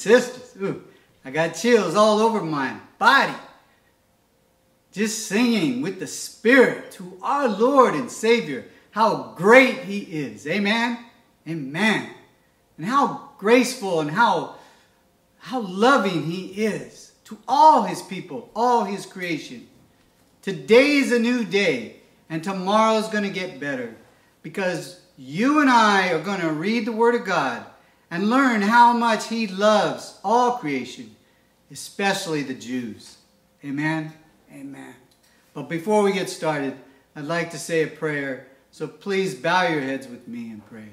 sisters. Ooh, I got chills all over my body. Just singing with the Spirit to our Lord and Savior, how great He is. Amen? Amen. And how graceful and how, how loving He is to all His people, all His creation. Today is a new day, and tomorrow's going to get better because you and I are going to read the Word of God and learn how much He loves all creation, especially the Jews. Amen? Amen. But before we get started, I'd like to say a prayer, so please bow your heads with me and pray.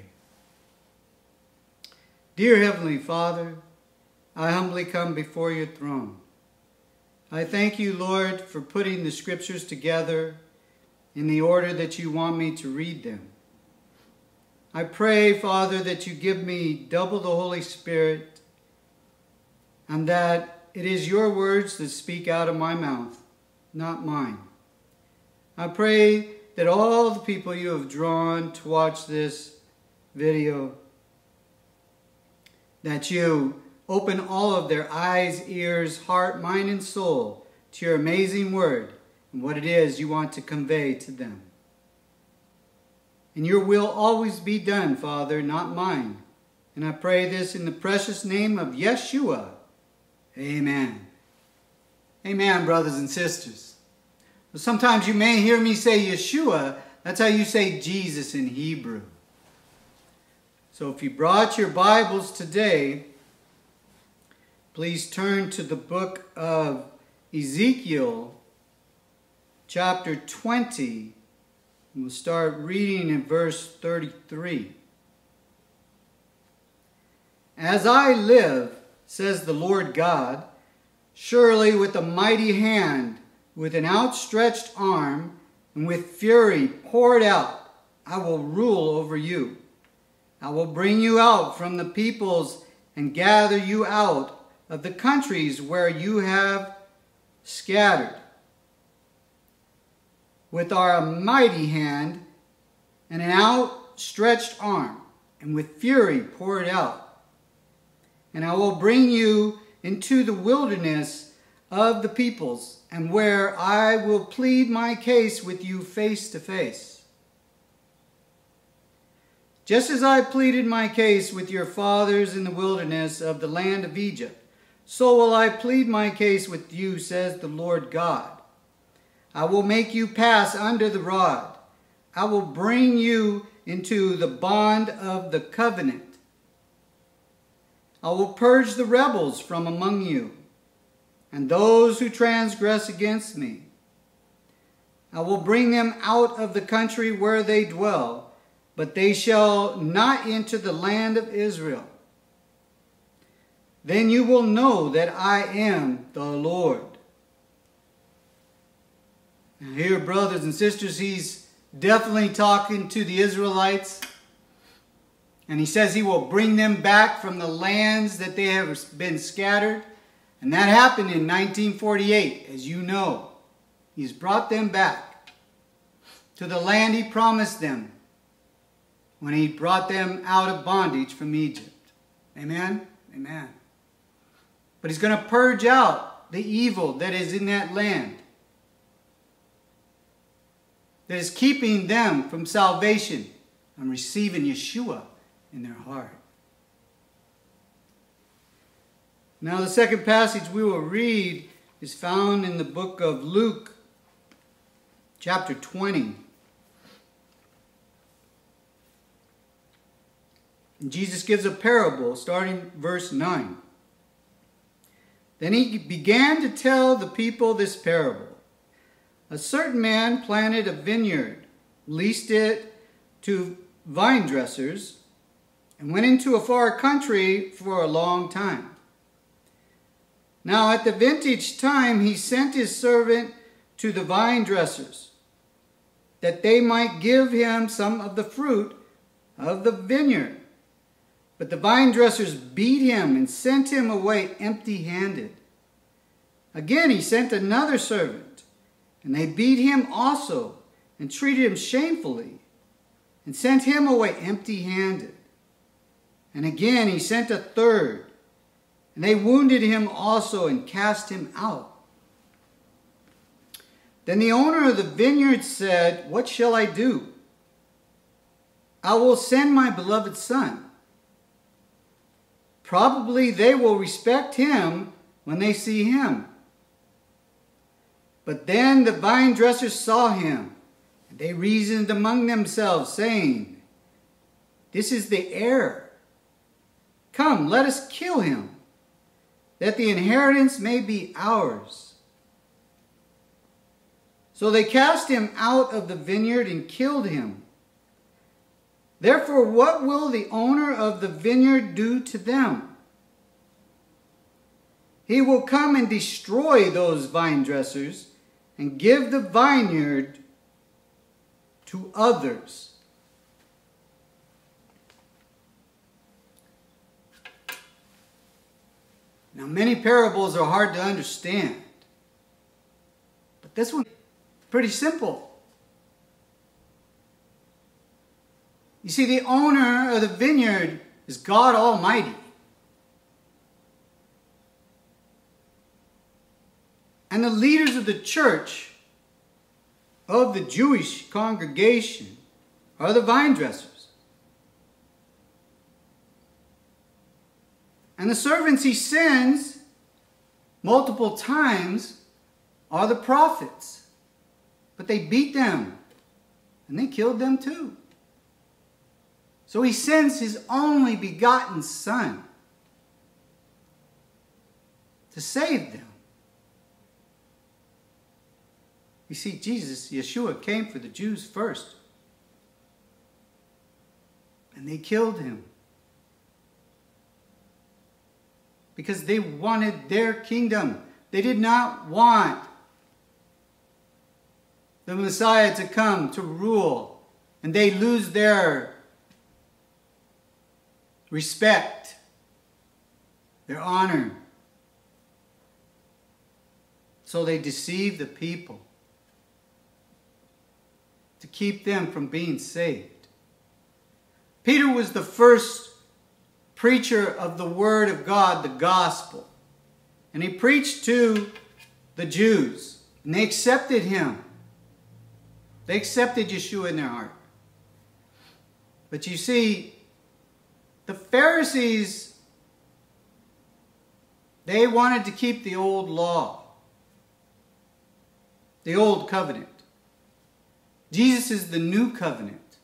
Dear Heavenly Father, I humbly come before your throne. I thank you, Lord, for putting the scriptures together in the order that you want me to read them. I pray, Father, that you give me double the Holy Spirit and that it is your words that speak out of my mouth, not mine. I pray that all the people you have drawn to watch this video, that you open all of their eyes, ears, heart, mind, and soul to your amazing word and what it is you want to convey to them. And your will always be done, Father, not mine. And I pray this in the precious name of Yeshua. Amen. Amen, brothers and sisters. Sometimes you may hear me say Yeshua. That's how you say Jesus in Hebrew. So if you brought your Bibles today, please turn to the book of Ezekiel, chapter 20, We'll start reading in verse 33. As I live, says the Lord God, surely with a mighty hand, with an outstretched arm, and with fury poured out, I will rule over you. I will bring you out from the peoples and gather you out of the countries where you have scattered with our mighty hand and an outstretched arm, and with fury pour it out. And I will bring you into the wilderness of the peoples, and where I will plead my case with you face to face. Just as I pleaded my case with your fathers in the wilderness of the land of Egypt, so will I plead my case with you, says the Lord God. I will make you pass under the rod. I will bring you into the bond of the covenant. I will purge the rebels from among you, and those who transgress against me. I will bring them out of the country where they dwell, but they shall not enter the land of Israel. Then you will know that I am the Lord. Here, brothers and sisters, he's definitely talking to the Israelites. And he says he will bring them back from the lands that they have been scattered. And that happened in 1948, as you know. He's brought them back to the land he promised them when he brought them out of bondage from Egypt. Amen? Amen. But he's going to purge out the evil that is in that land that is keeping them from salvation and receiving Yeshua in their heart. Now, the second passage we will read is found in the book of Luke, chapter 20. Jesus gives a parable starting verse 9. Then he began to tell the people this parable. A certain man planted a vineyard, leased it to vine dressers, and went into a far country for a long time. Now at the vintage time he sent his servant to the vine dressers, that they might give him some of the fruit of the vineyard. But the vine dressers beat him and sent him away empty handed. Again he sent another servant and they beat him also, and treated him shamefully, and sent him away empty handed. And again he sent a third, And they wounded him also and cast him out. Then the owner of the vineyard said, What shall I do? I will send my beloved son. Probably they will respect him when they see him. But then the vine dressers saw him, and they reasoned among themselves, saying, This is the heir. Come, let us kill him, that the inheritance may be ours. So they cast him out of the vineyard and killed him. Therefore, what will the owner of the vineyard do to them? He will come and destroy those vine dressers and give the vineyard to others. Now, many parables are hard to understand, but this one pretty simple. You see, the owner of the vineyard is God Almighty. And the leaders of the church, of the Jewish congregation, are the vine dressers. And the servants he sends multiple times are the prophets. But they beat them and they killed them too. So he sends his only begotten Son to save them. You see, Jesus, Yeshua, came for the Jews first. And they killed him. Because they wanted their kingdom. They did not want the Messiah to come to rule. And they lose their respect, their honor. So they deceive the people to keep them from being saved. Peter was the first preacher of the Word of God, the gospel. And he preached to the Jews, and they accepted him. They accepted Yeshua in their heart. But you see, the Pharisees, they wanted to keep the old law, the old covenant. Jesus is the new covenant,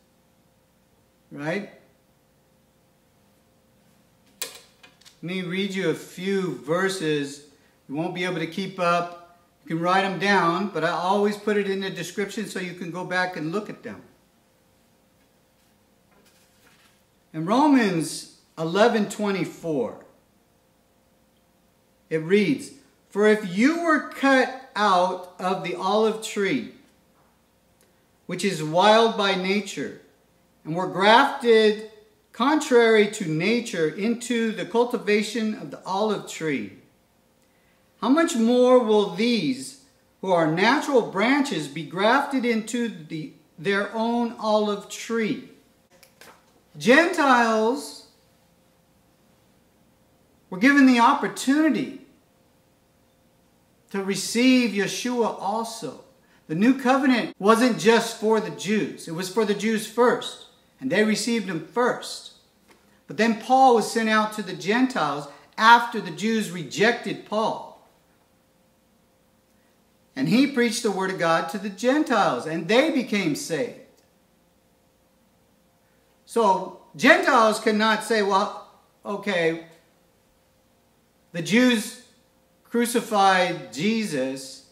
right? Let me read you a few verses. You won't be able to keep up. You can write them down, but I always put it in the description so you can go back and look at them. In Romans 11:24 it reads, "For if you were cut out of the olive tree, which is wild by nature, and were grafted contrary to nature into the cultivation of the olive tree, how much more will these who are natural branches be grafted into the, their own olive tree?" Gentiles were given the opportunity to receive Yeshua also. The new covenant wasn't just for the Jews, it was for the Jews first, and they received him first. But then Paul was sent out to the Gentiles after the Jews rejected Paul. And he preached the word of God to the Gentiles, and they became saved. So Gentiles cannot say, well, okay, the Jews crucified Jesus,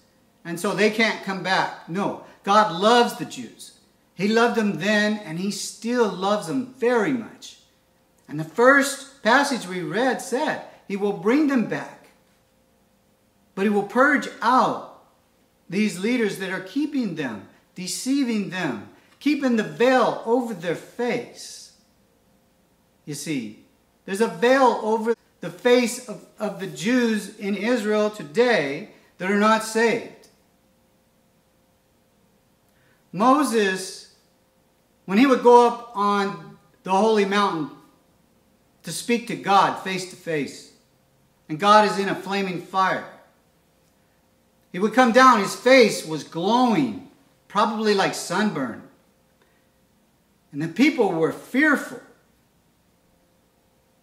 and so they can't come back. No, God loves the Jews. He loved them then, and He still loves them very much. And the first passage we read said, He will bring them back. But He will purge out these leaders that are keeping them, deceiving them, keeping the veil over their face. You see, there's a veil over the face of, of the Jews in Israel today that are not saved. Moses, when he would go up on the holy mountain to speak to God face to face and God is in a flaming fire. He would come down, his face was glowing, probably like sunburn. And the people were fearful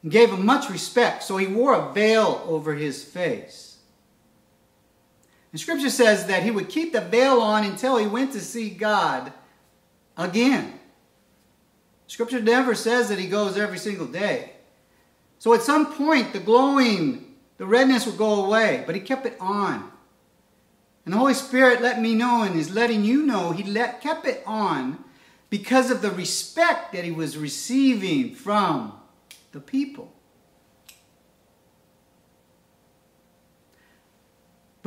and gave him much respect, so he wore a veil over his face. And scripture says that he would keep the veil on until he went to see God again. Scripture never says that he goes every single day. So at some point, the glowing, the redness would go away, but he kept it on. And the Holy Spirit let me know and is letting you know he let, kept it on because of the respect that he was receiving from the people.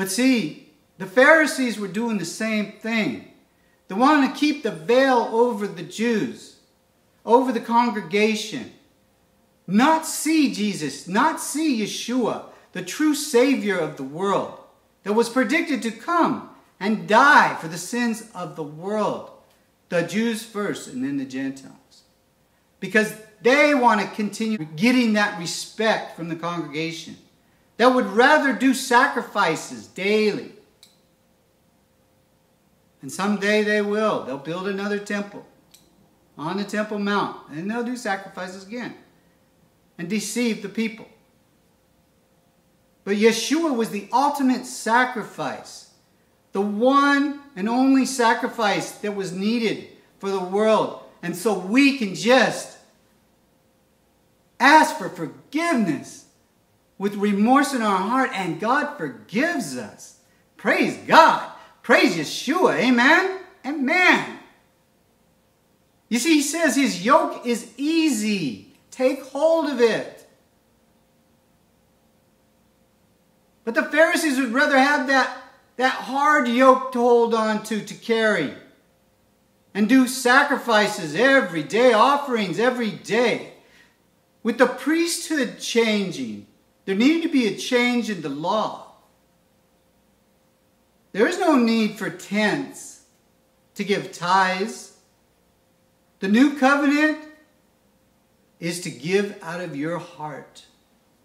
But see, the Pharisees were doing the same thing. They wanted to keep the veil over the Jews, over the congregation, not see Jesus, not see Yeshua, the true Savior of the world that was predicted to come and die for the sins of the world. The Jews first and then the Gentiles. Because they want to continue getting that respect from the congregation. That would rather do sacrifices daily. And someday they will. They'll build another temple on the Temple Mount. And they'll do sacrifices again and deceive the people. But Yeshua was the ultimate sacrifice, the one and only sacrifice that was needed for the world. And so we can just ask for forgiveness with remorse in our heart, and God forgives us. Praise God. Praise Yeshua. Amen. Amen. You see, he says his yoke is easy. Take hold of it. But the Pharisees would rather have that, that hard yoke to hold on to, to carry. And do sacrifices every day, offerings every day. With the priesthood changing, there needed to be a change in the law. There is no need for tents to give tithes. The new covenant is to give out of your heart,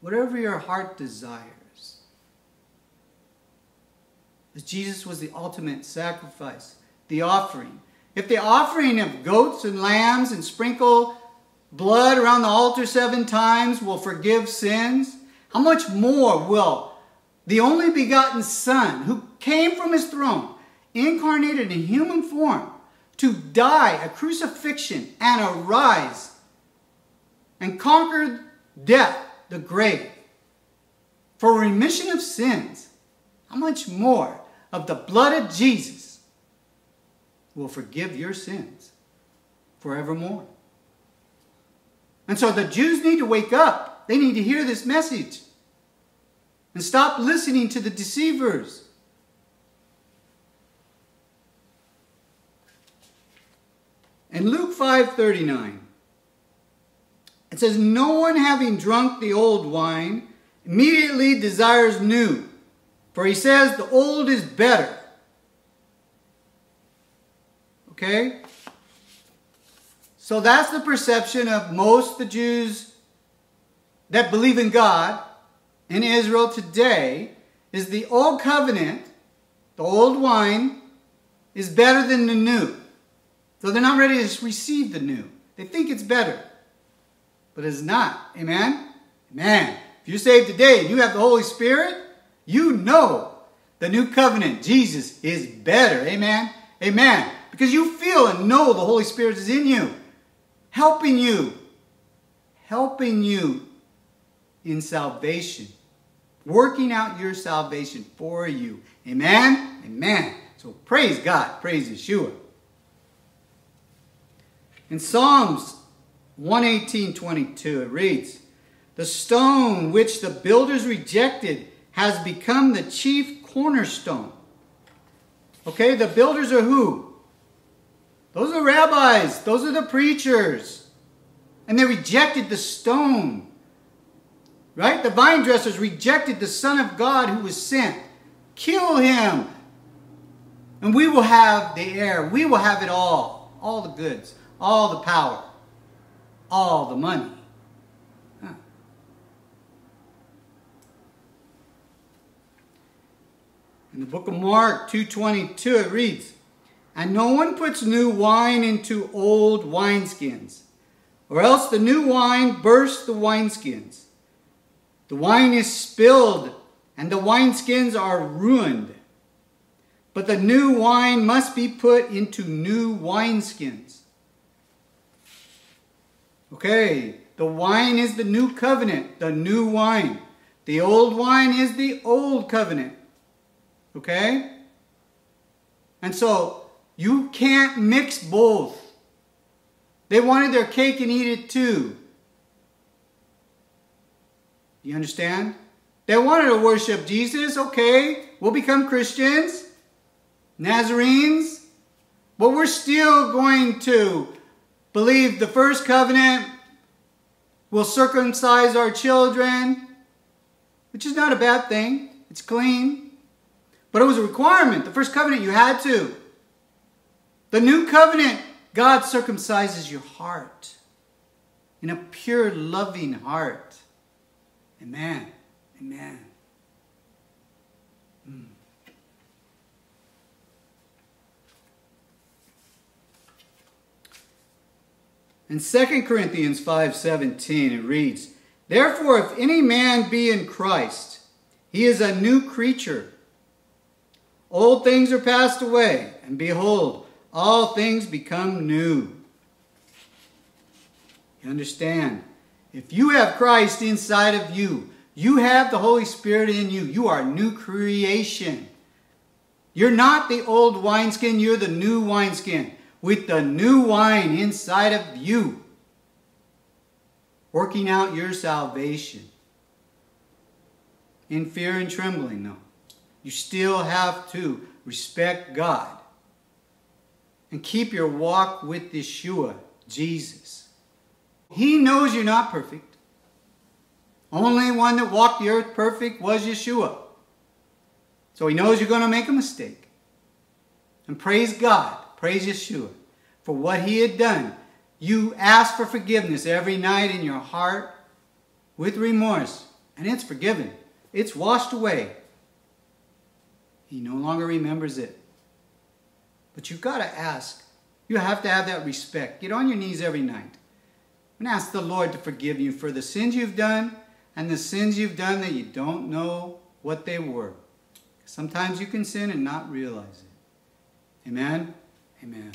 whatever your heart desires. As Jesus was the ultimate sacrifice, the offering. If the offering of goats and lambs and sprinkle blood around the altar seven times will forgive sins, how much more will the only begotten Son, who came from his throne, incarnated in human form, to die a crucifixion and arise and conquer death, the grave, for remission of sins, how much more of the blood of Jesus will forgive your sins forevermore. And so the Jews need to wake up. They need to hear this message and stop listening to the deceivers. In Luke 5:39 it says no one having drunk the old wine immediately desires new for he says the old is better. Okay? So that's the perception of most the Jews that believe in God in Israel today is the old covenant, the old wine, is better than the new. So they're not ready to receive the new. They think it's better. But it's not. Amen? Amen. If you're saved today and you have the Holy Spirit, you know the new covenant, Jesus, is better. Amen? Amen. Because you feel and know the Holy Spirit is in you, helping you, helping you in salvation, working out your salvation for you. Amen? Amen. So praise God. Praise Yeshua. In Psalms 118 22, it reads, The stone which the builders rejected has become the chief cornerstone. Okay, the builders are who? Those are rabbis, those are the preachers. And they rejected the stone. Right? The vine dressers rejected the Son of God who was sent. Kill him. And we will have the heir. We will have it all. All the goods, all the power, all the money. In the book of Mark 2.22 it reads, And no one puts new wine into old wineskins, or else the new wine bursts the wineskins. The wine is spilled, and the wineskins are ruined. But the new wine must be put into new wineskins. Okay, the wine is the new covenant, the new wine. The old wine is the old covenant. Okay? And so you can't mix both. They wanted their cake and eat it too. You understand? They wanted to worship Jesus. Okay, we'll become Christians, Nazarenes, but we're still going to believe the first covenant We'll circumcise our children, which is not a bad thing. It's clean. But it was a requirement. The first covenant, you had to. The new covenant, God circumcises your heart in a pure, loving heart. Amen. Amen. Mm. In 2 Corinthians 5:17 it reads, "Therefore if any man be in Christ, he is a new creature. Old things are passed away, and behold, all things become new." You understand? If you have Christ inside of you, you have the Holy Spirit in you. You are new creation. You're not the old wineskin, you're the new wineskin with the new wine inside of you, working out your salvation. In fear and trembling, though. You still have to respect God and keep your walk with Yeshua, Jesus. He knows you're not perfect. Only one that walked the earth perfect was Yeshua. So he knows you're going to make a mistake. And praise God praise Yeshua, for what he had done. You ask for forgiveness every night in your heart with remorse, and it's forgiven. It's washed away. He no longer remembers it. But you've got to ask. You have to have that respect. Get on your knees every night and ask the Lord to forgive you for the sins you've done and the sins you've done that you don't know what they were. Sometimes you can sin and not realize it. Amen? Amen.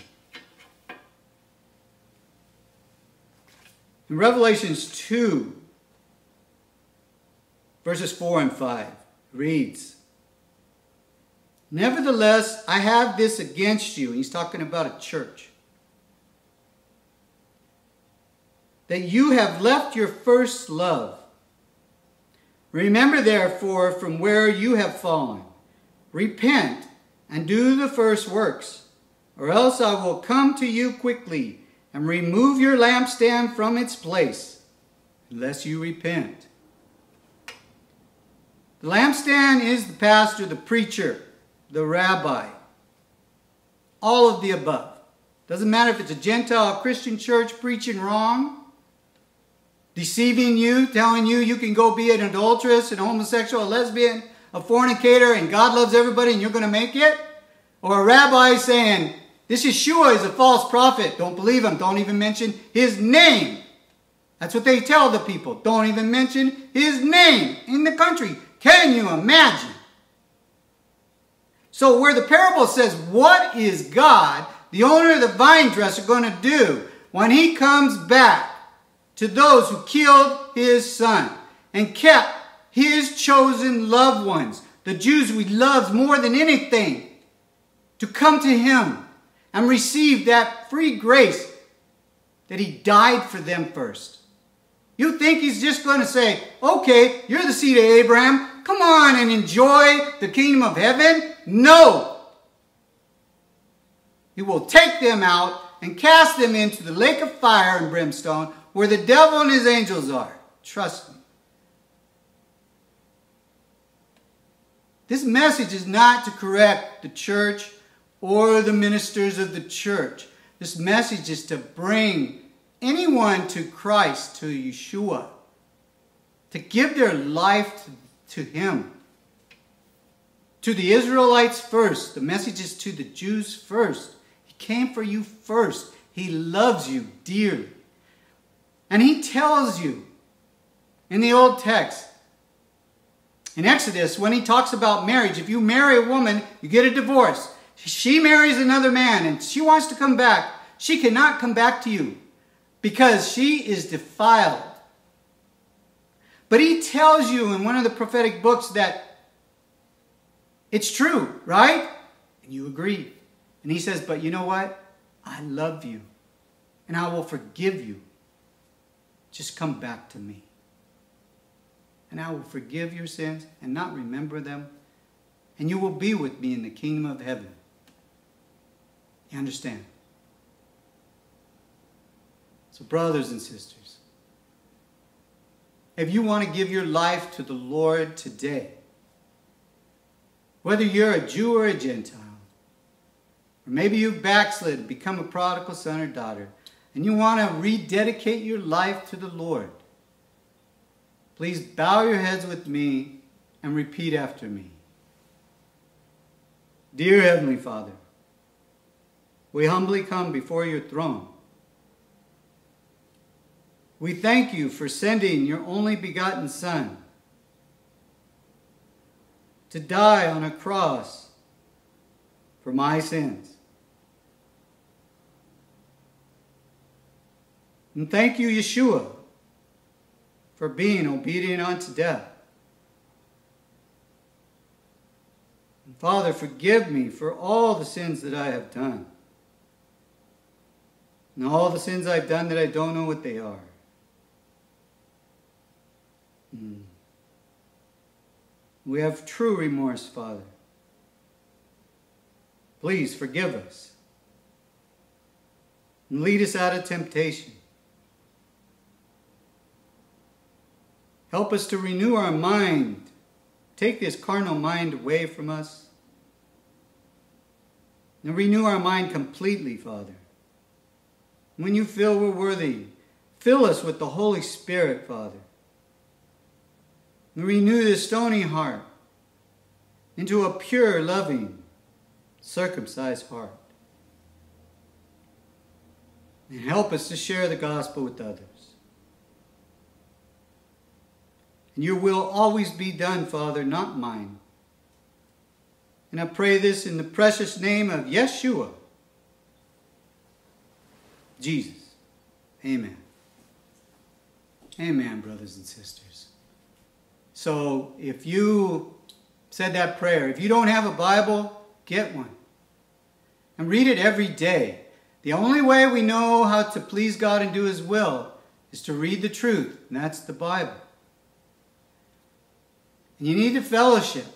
In Revelations 2, verses 4 and 5, reads, Nevertheless, I have this against you. And He's talking about a church. That you have left your first love. Remember, therefore, from where you have fallen. Repent and do the first works or else I will come to you quickly and remove your lampstand from its place, unless you repent. The lampstand is the pastor, the preacher, the rabbi, all of the above. Doesn't matter if it's a Gentile Christian church preaching wrong, deceiving you, telling you you can go be an adulteress, an homosexual, a lesbian, a fornicator, and God loves everybody and you're going to make it. Or a rabbi saying, this Yeshua is a false prophet. Don't believe him. Don't even mention his name. That's what they tell the people. Don't even mention his name in the country. Can you imagine? So where the parable says, what is God, the owner of the vine dresser, going to do when he comes back to those who killed his son and kept his chosen loved ones, the Jews we loved more than anything, to come to him and receive that free grace that he died for them first. You think he's just going to say, okay, you're the seed of Abraham. Come on and enjoy the kingdom of heaven? No. He will take them out and cast them into the lake of fire and brimstone where the devil and his angels are. Trust me. This message is not to correct the church or the ministers of the church. This message is to bring anyone to Christ, to Yeshua, to give their life to, Him. to the Israelites first. The message is to the Jews first. He came for you first. He loves you dearly. And he tells you in the old text, in Exodus, when he talks about marriage, if you marry a woman, you get a divorce. She marries another man and she wants to come back. She cannot come back to you because she is defiled. But he tells you in one of the prophetic books that it's true, right? And you agree. And he says, But you know what? I love you and I will forgive you. Just come back to me. And I will forgive your sins and not remember them. And you will be with me in the kingdom of heaven. You understand? So, brothers and sisters, if you want to give your life to the Lord today, whether you're a Jew or a Gentile, or maybe you've backslid, and become a prodigal son or daughter, and you want to rededicate your life to the Lord, please bow your heads with me and repeat after me. Dear Heavenly Father, we humbly come before your throne. We thank you for sending your only begotten Son to die on a cross for my sins. And thank you, Yeshua, for being obedient unto death. And Father, forgive me for all the sins that I have done. And all the sins I've done that I don't know what they are. Mm. We have true remorse, Father. Please forgive us and lead us out of temptation. Help us to renew our mind. Take this carnal mind away from us. And renew our mind completely, Father. When you feel we're worthy, fill us with the Holy Spirit, Father. And renew this stony heart into a pure, loving, circumcised heart. And help us to share the gospel with others. And your will always be done, Father, not mine. And I pray this in the precious name of Yeshua, Jesus. Amen. Amen, brothers and sisters. So if you said that prayer, if you don't have a Bible, get one. And read it every day. The only way we know how to please God and do His will is to read the truth, and that's the Bible. You need to fellowship.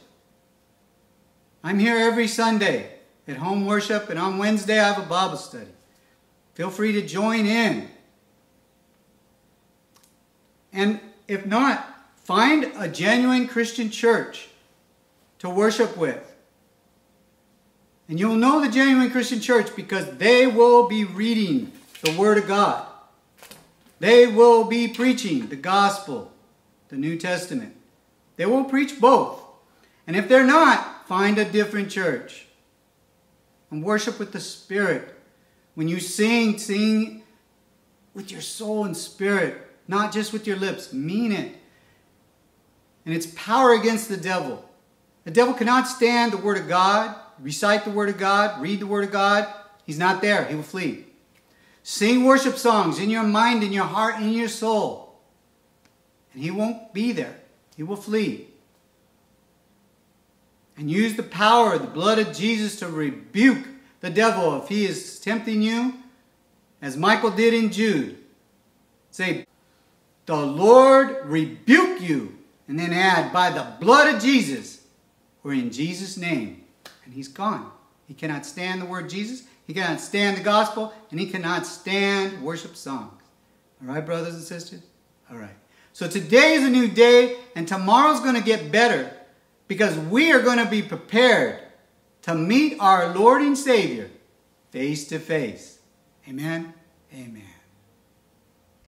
I'm here every Sunday at home worship, and on Wednesday I have a Bible study. Feel free to join in. And if not, find a genuine Christian church to worship with. And you'll know the genuine Christian church because they will be reading the Word of God. They will be preaching the gospel, the New Testament. They will preach both. And if they're not, find a different church. And worship with the Spirit. When you sing, sing with your soul and spirit, not just with your lips. Mean it. And it's power against the devil. The devil cannot stand the Word of God, recite the Word of God, read the Word of God. He's not there. He will flee. Sing worship songs in your mind, in your heart, in your soul. And he won't be there. He will flee. And use the power of the blood of Jesus to rebuke the devil if he is tempting you, as Michael did in Jude. Say, the Lord rebuke you, and then add, by the blood of Jesus, or in Jesus' name. And he's gone. He cannot stand the word Jesus, he cannot stand the gospel, and he cannot stand worship songs. All right, brothers and sisters? All right. So today is a new day, and tomorrow's going to get better because we are going to be prepared to meet our Lord and Savior face to face. Amen. Amen.